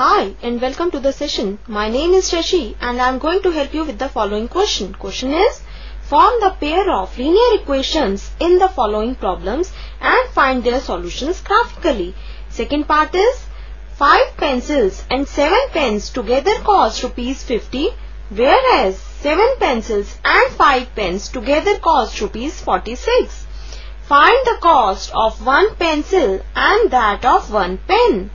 Hi and welcome to the session. My name is Shashi and I am going to help you with the following question. Question is Form the pair of linear equations in the following problems and find their solutions graphically. Second part is 5 pencils and 7 pens together cost rupees 50 whereas 7 pencils and 5 pens together cost rupees 46. Find the cost of one pencil and that of one pen.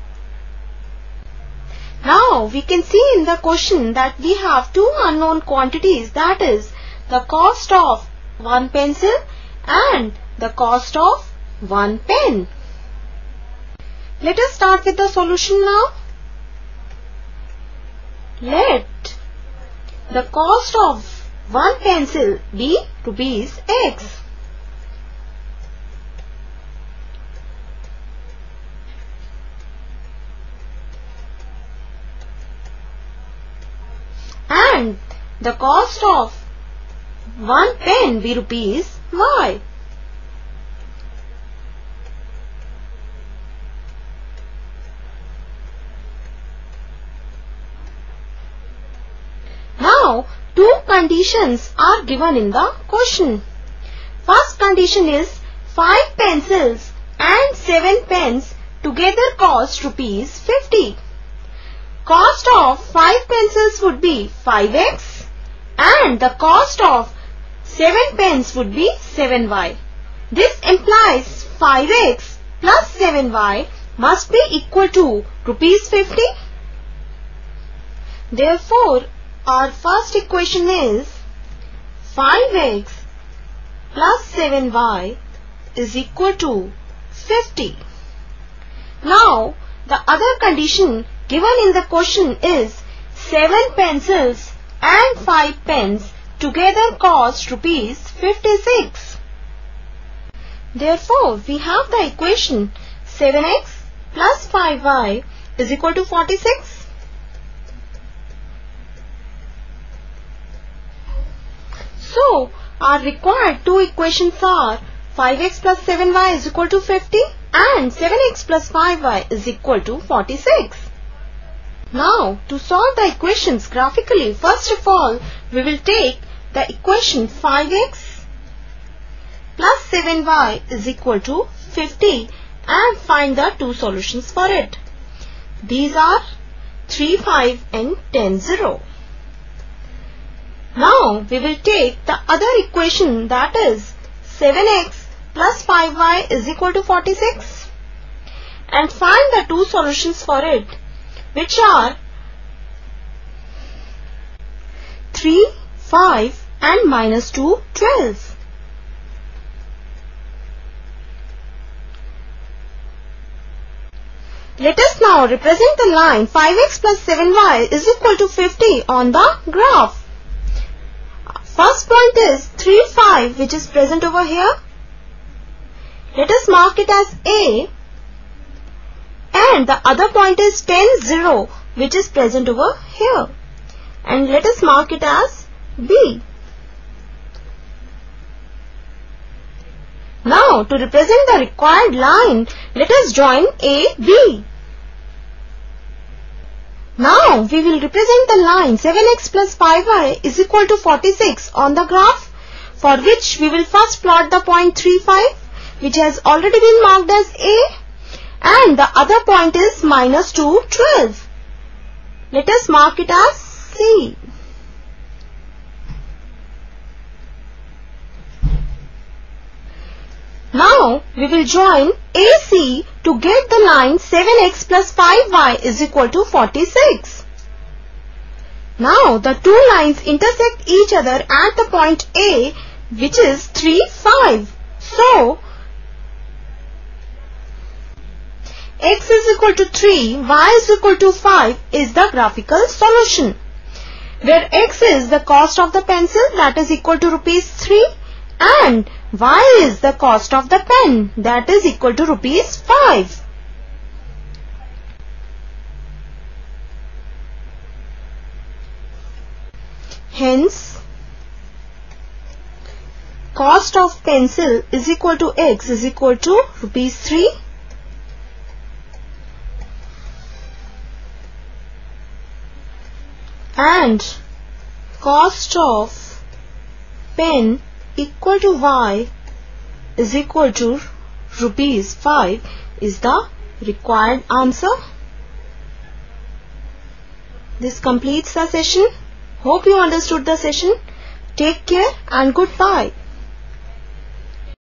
Now we can see in the question that we have two unknown quantities that is the cost of one pencil and the cost of one pen. Let us start with the solution now. Let the cost of one pencil be rupees x. and the cost of one pen be rupees y. Now, two conditions are given in the question. First condition is 5 pencils and 7 pens together cost rupees 50. Cost of 5 pencils would be 5x and the cost of 7 pens would be 7y. This implies 5x plus 7y must be equal to rupees 50. Therefore, our first equation is 5x plus 7y is equal to 50. Now, the other condition given in the question is 7 pencils and 5 pens together cost rupees 56. Therefore, we have the equation 7x plus 5y is equal to 46. So, our required two equations are 5x plus 7y is equal to 50 and 7x plus 5y is equal to 46. Now, to solve the equations graphically, first of all, we will take the equation 5x plus 7y is equal to 50 and find the two solutions for it. These are 3, 5 and 10, 0. Now we will take the other equation that is 7x plus 5y is equal to 46 and find the two solutions for it which are 3, 5 and minus 2, 12. Let us now represent the line 5x plus 7y is equal to 50 on the graph. First point is 3, 5 which is present over here. Let us mark it as A and the other point is 10, 0 which is present over here. And let us mark it as B. Now, to represent the required line, let us join A, B. Now, we will represent the line 7x plus 5y is equal to 46 on the graph, for which we will first plot the point 35 which has already been marked as A, and the other point is minus 2, 12. Let us mark it as C. Now we will join AC to get the line 7x plus 5y is equal to 46. Now the two lines intersect each other at the point A which is 3, 5. So x is equal to 3, y is equal to 5 is the graphical solution. Where x is the cost of the pencil that is equal to rupees 3 and y is the cost of the pen that is equal to rupees 5. Hence, cost of pencil is equal to x is equal to rupees 3 and cost of pen equal to y is equal to rupees 5 is the required answer. This completes the session. Hope you understood the session. Take care and goodbye.